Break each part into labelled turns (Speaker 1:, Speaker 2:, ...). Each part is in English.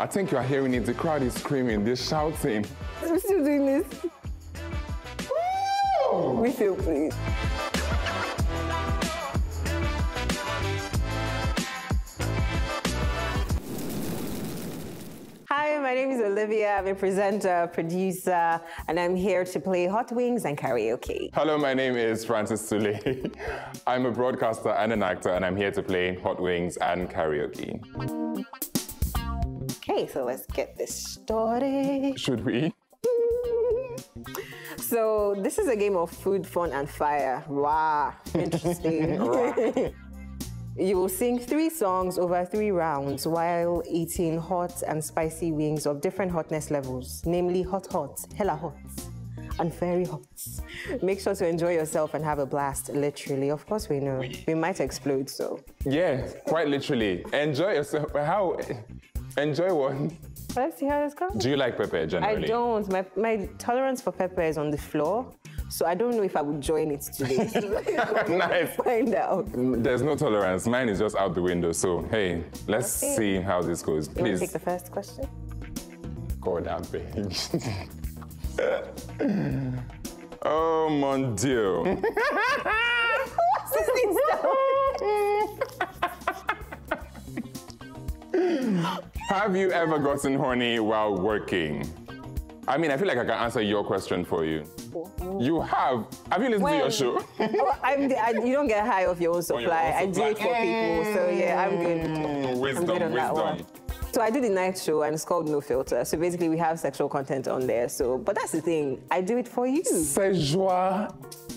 Speaker 1: I think you are hearing it. The crowd is screaming, they're shouting.
Speaker 2: We're still doing this. Refill, please. Hi, my name is Olivia. I'm a presenter, producer, and I'm here to play Hot Wings and karaoke.
Speaker 1: Hello, my name is Francis Sule. I'm a broadcaster and an actor, and I'm here to play Hot Wings and karaoke.
Speaker 2: Okay, so let's get this started.
Speaker 1: Should we?
Speaker 2: So this is a game of food, fun, and fire. Wow, interesting. you will sing three songs over three rounds while eating hot and spicy wings of different hotness levels, namely hot hot, hella hot, and very hot. Make sure to enjoy yourself and have a blast, literally. Of course we know. We might explode, so.
Speaker 1: Yeah, quite literally. Enjoy yourself. How? Enjoy one.
Speaker 2: Let's see how this goes.
Speaker 1: Do you like pepper generally?
Speaker 2: I don't. My, my tolerance for pepper is on the floor, so I don't know if I would join it today.
Speaker 1: nice.
Speaker 2: Find out.
Speaker 1: There's no tolerance. Mine is just out the window. So, hey, let's
Speaker 2: Okay.
Speaker 1: see how this goes.
Speaker 2: You
Speaker 1: Please,
Speaker 2: take the first question?
Speaker 1: go down page. oh, mon Dieu. Have you ever gotten horny while working? I mean, I feel like I can answer your question for you. You have. Have you listened to your show?
Speaker 2: Oh, I'm the, I, you don't get high off your own supply. I do it for people, so yeah, I'm good.
Speaker 1: Mm,
Speaker 2: I'm good on that one. So I do the night show and it's called No Filter. So basically we have sexual content on there. So, but that's the thing, I do it for you.
Speaker 1: Sexual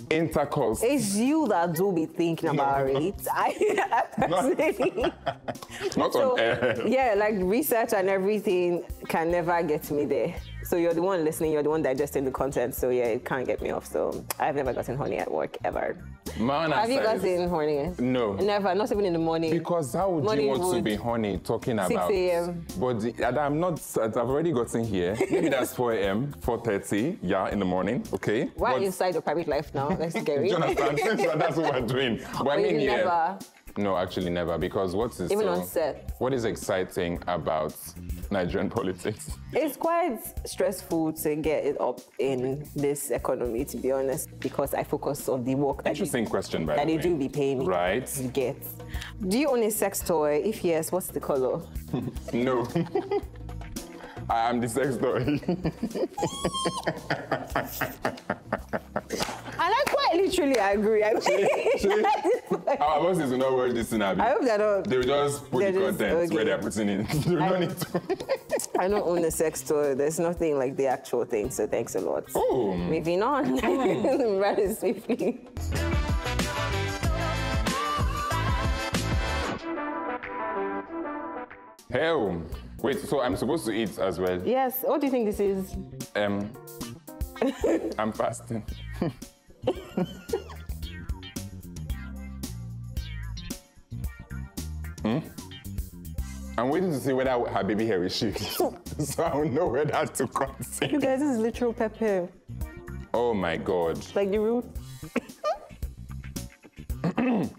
Speaker 1: intercourse.
Speaker 2: It's you that do be thinking about it. I, personally.
Speaker 1: Not
Speaker 2: So,
Speaker 1: on air.
Speaker 2: yeah, like research and everything can never get me there. So you're the one listening, you're the one digesting the content. So yeah, it can't get me off. So I've never gotten horny at work ever.
Speaker 1: Man,
Speaker 2: Have you
Speaker 1: aside-
Speaker 2: gotten horny?
Speaker 1: No.
Speaker 2: Never, not even in the morning.
Speaker 1: Because how would
Speaker 2: Morning
Speaker 1: you want to be horny talking about
Speaker 2: 6
Speaker 1: about?
Speaker 2: a.m..
Speaker 1: But I'm not. I've already gotten here. Maybe that's 4 a.m., 4:30. Yeah, in the morning. Okay.
Speaker 2: Why
Speaker 1: But-
Speaker 2: inside your private life now? That's
Speaker 1: Do
Speaker 2: scary.
Speaker 1: you understand? That's what we're doing. But I
Speaker 2: Or you
Speaker 1: mean, yeah.
Speaker 2: never-
Speaker 1: No, actually, never. Because what is
Speaker 2: Even
Speaker 1: so-
Speaker 2: on set.
Speaker 1: What is exciting about Nigerian politics?
Speaker 2: It's quite stressful to get it up in this economy, to be honest, because I focus on the work that,
Speaker 1: Interesting question, by
Speaker 2: that
Speaker 1: the
Speaker 2: they
Speaker 1: way.
Speaker 2: do be paying me
Speaker 1: Right.
Speaker 2: to get. Do you own a sex toy? If yes, what's the color?
Speaker 1: No. I am the sex toy.
Speaker 2: And I quite literally agree. I mean,
Speaker 1: Our bosses will not watch this in Abi.
Speaker 2: I hope they're not.
Speaker 1: They will just put the
Speaker 2: just-
Speaker 1: content
Speaker 2: okay.
Speaker 1: where they're putting it. they don't need to.
Speaker 2: I don't own a sex toy. There's nothing like the actual thing, so thanks a lot.
Speaker 1: Oh.
Speaker 2: Moving on. Rather swiftly.
Speaker 1: Hell. Wait, so I'm supposed to eat as well?
Speaker 2: Yes, what do you think this is?
Speaker 1: Um, I'm fasting. I'm waiting to see whether her baby hair is shaped. so I'll know whether to
Speaker 2: You guys, this is literal pepper.
Speaker 1: Oh my god.
Speaker 2: Like the root.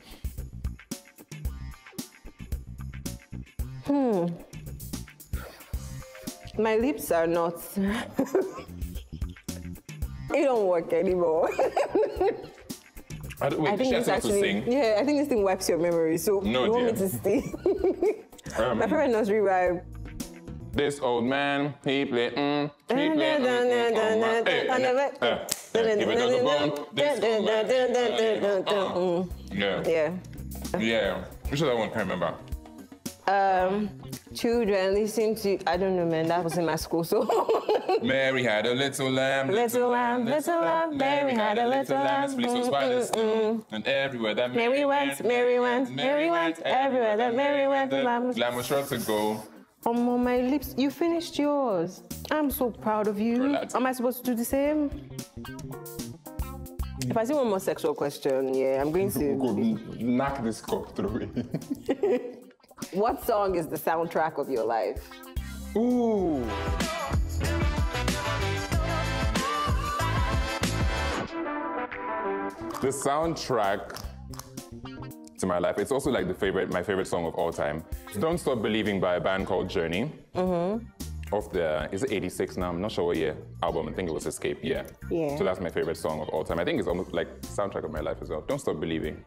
Speaker 2: hmm. My lips are not. it don't work anymore.
Speaker 1: I don't, wait,
Speaker 2: I think this actually. Yeah, I think this thing wipes your memory. So
Speaker 1: No,
Speaker 2: you want me to stay?
Speaker 1: Um,
Speaker 2: My favorite nursery rhyme.
Speaker 1: This old man, he play, mm, he play, mm, Give it a bone. This old man, Yeah.
Speaker 2: Yeah.
Speaker 1: Yeah. Which other one can I remember?
Speaker 2: Um, children listen to. I don't know, man. That was in my school, so.
Speaker 1: Mary had a little lamb,
Speaker 2: Little lamb, little lamb, Mary had a little lamb.
Speaker 1: This place was spiders too, and everywhere that
Speaker 2: Mary went, Mary went, Mary went, everywhere that Mary went,
Speaker 1: the
Speaker 2: lamb was-
Speaker 1: lamb was sure to go.
Speaker 2: Um, on my lips, you finished yours. I'm so proud of you.
Speaker 1: Relax.
Speaker 2: Am I supposed to do the same? If I see one more sexual question, yeah, I'm going to.
Speaker 1: Go knock this cock through it.
Speaker 2: What song is the soundtrack of your life?
Speaker 1: Ooh. The soundtrack to my life. It's also like the favorite, my favorite song of all time. Don't Stop Believing by a band called Journey. Mm-hmm. Of the, is it 86 now? I'm not sure what year album. I think it was Escape, yeah.
Speaker 2: Yeah.
Speaker 1: So that's my favorite song of all time. I think it's almost like soundtrack of my life as well. Don't Stop Believing.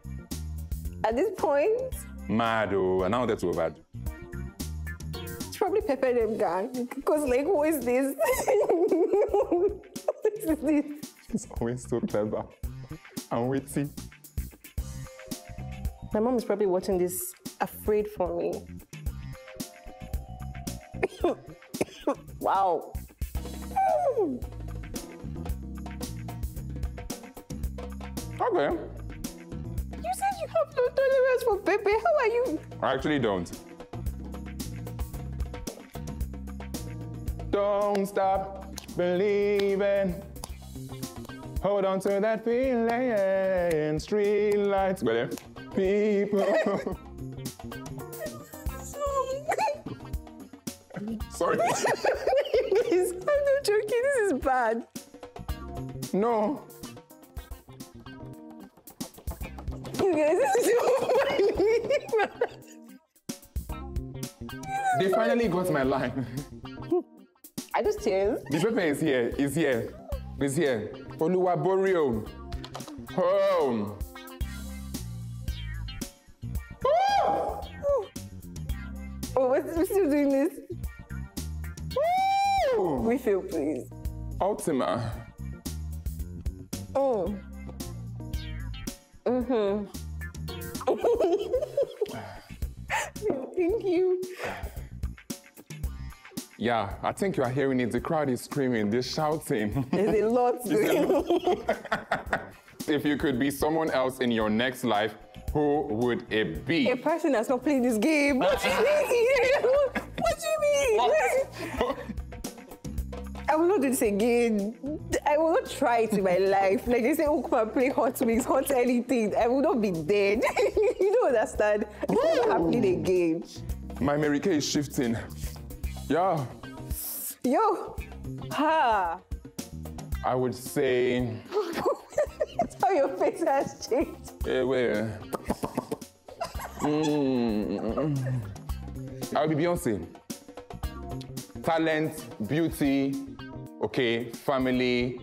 Speaker 2: At this point,
Speaker 1: Mad, oh, and now that's bad.
Speaker 2: it's probably Pepper Dem Gang. Because, like, who is this? Who is this?
Speaker 1: It's always so clever and witty.
Speaker 2: My mom is probably watching this afraid for me. wow.
Speaker 1: Okay.
Speaker 2: Have no tolerance for Pepe. How are you?
Speaker 1: I actually don't. Don't stop believing. Hold on to that feeling. Street lights, but people. Sorry.
Speaker 2: Please, I'm not joking. This is bad.
Speaker 1: No. They finally got my line.
Speaker 2: I just tears.
Speaker 1: The paper is here. Is here. Is here. Oluwa Borio. Home.
Speaker 2: Oh, we're still doing this.
Speaker 1: Woo!
Speaker 2: Refill, please.
Speaker 1: Ultima.
Speaker 2: Oh. Mm-hmm. Thank you.
Speaker 1: Yeah, I think you are hearing it. The crowd is screaming, they're shouting.
Speaker 2: There's a lot
Speaker 1: if you could be someone else in your next life, who would it be?
Speaker 2: A person that's not playing this game. What you mean? This again. I will not try it in my life. Like they say, oh, come and play Hot Wings, Hot anything. I will not be dead. you don't understand. It's not happening again.
Speaker 1: My Mary Kay is shifting. Yeah,
Speaker 2: Yo, ha.
Speaker 1: I would say.
Speaker 2: That's how your face has changed.
Speaker 1: Eh, wait. Mm. I'll be Beyonce. Talent, beauty, okay, family,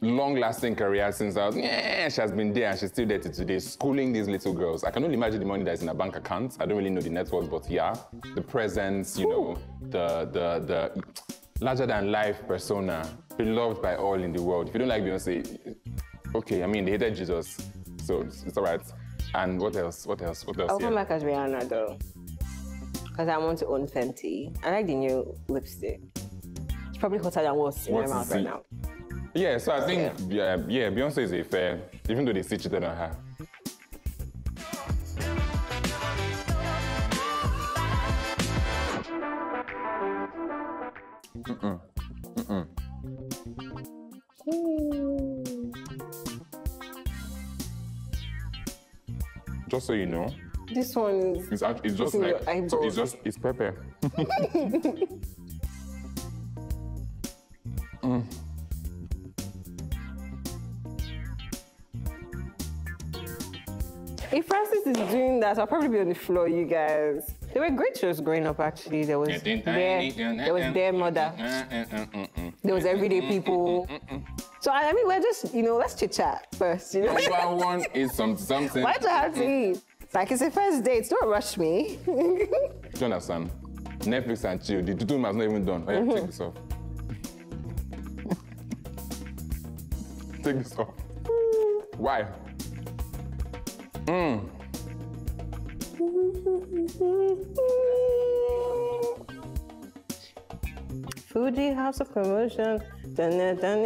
Speaker 1: long-lasting career since I was, yeah, she has been there and she's still there to today, schooling these little girls. I can only imagine the money that's in her bank account. I don't really know the net worth, but yeah, the presence, you know, the the the larger than life persona, beloved by all in the world. If you don't like Beyonce, okay, I mean they hated Jesus, so it's, it's all right. And what else? What else? What else?
Speaker 2: I'll come
Speaker 1: yeah.
Speaker 2: back as Rihanna though. Because I want to own Fenty. I like the new lipstick. It's probably hotter than what's in my mouth right now.
Speaker 1: Yeah, so I think yeah, yeah, Beyonce is a fair, even though they still cheated on her. Just so you know,
Speaker 2: This one is.
Speaker 1: it's it's just like so it's just it's pepper.
Speaker 2: If Francis is doing that, I'll probably be on the floor, you guys. They were great shows growing up, actually. There was their, there was uh-uh, their mother. Uh-uh, uh-uh, there was everyday people. So I mean, we're just, you know, let's chit chat first. You know,
Speaker 1: Number one is some something.
Speaker 2: why do I have to eat? Like it's a first date. Don't rush me.
Speaker 1: Do you understand? Netflix and chill. The tutu has not even done. Oh, yeah, mm-hmm. take this off. Take this off. Why? Hmm.
Speaker 2: Fuji House of Commotion. Dun, dun, dun.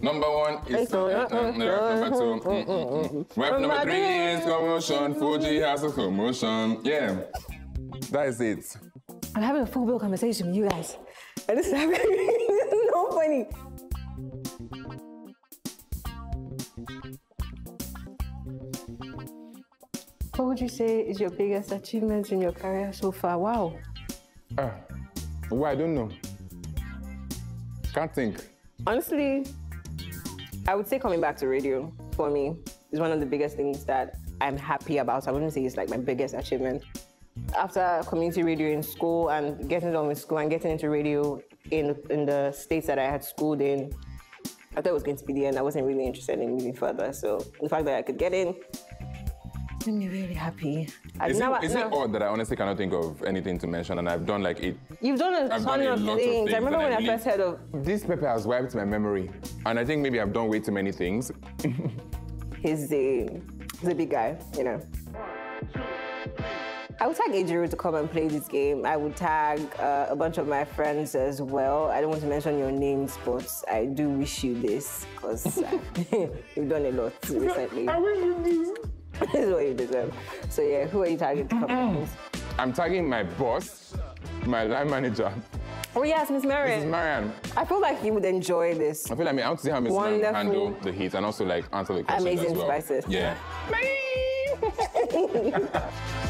Speaker 1: Number one is number two. Rap number three is commotion. Fuji has a commotion. Yeah, that is it.
Speaker 2: I'm having a full blown conversation with you guys. And this is happening. this is funny. What would you say is your biggest achievement in your career so far? Wow.
Speaker 1: Ah, why I don't know. Can't think.
Speaker 2: Honestly, I would say coming back to radio for me is one of the biggest things that I'm happy about. I wouldn't say it's like my biggest achievement. After community radio in school and getting done with school and getting into radio in in the states that I had schooled in, I thought it was going to be the end. I wasn't really interested in moving further. So the fact that I could get in made me really happy. I-
Speaker 1: Is,
Speaker 2: now
Speaker 1: it, is
Speaker 2: now-
Speaker 1: it odd that I honestly cannot think of anything to mention and I've done like it?
Speaker 2: You've done a
Speaker 1: I've
Speaker 2: ton
Speaker 1: done a
Speaker 2: of
Speaker 1: lot of
Speaker 2: things.
Speaker 1: things
Speaker 2: I remember when
Speaker 1: I
Speaker 2: I first heard of
Speaker 1: This pepper has wiped my memory. And I think maybe I've done way too many things.
Speaker 2: he's the he's a big guy, you know. I would tag Ejiro to come and play this game. I would tag uh, a bunch of my friends as well. I don't want to mention your names, but I do wish you this because you've done a lot recently.
Speaker 1: I wish you this.
Speaker 2: this is what you deserve. So yeah, who are you tagging to come and play?
Speaker 1: I'm tagging my boss, my line manager,
Speaker 2: Oh yes, Miss
Speaker 1: Mrs.
Speaker 2: Marion.
Speaker 1: Marian.
Speaker 2: I feel like you would enjoy this.
Speaker 1: I feel like I want to see how Mrs. Marian
Speaker 2: Wonderful.
Speaker 1: handle the heat and also like answer the questions
Speaker 2: Amazing
Speaker 1: as well.
Speaker 2: spices.
Speaker 1: Yeah.